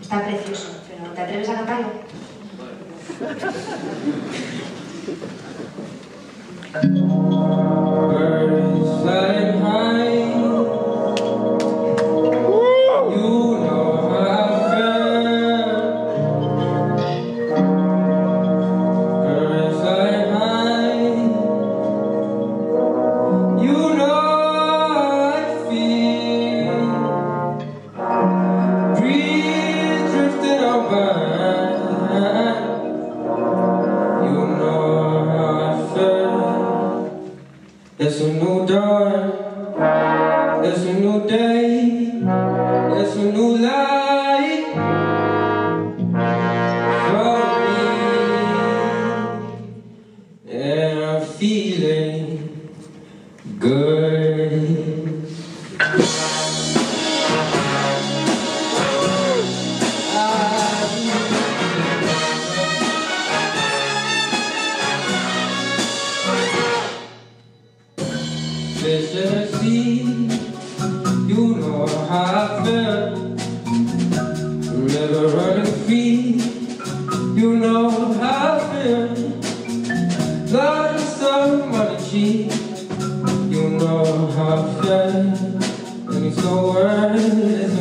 Está precioso, pero te atreves a cantarlo. a new dawn, it's a new day, it's a new life. deficiency. You know how I felt, never running free. You know how I feel, loving somebody cheap. You know how I felt, and it's so worth it.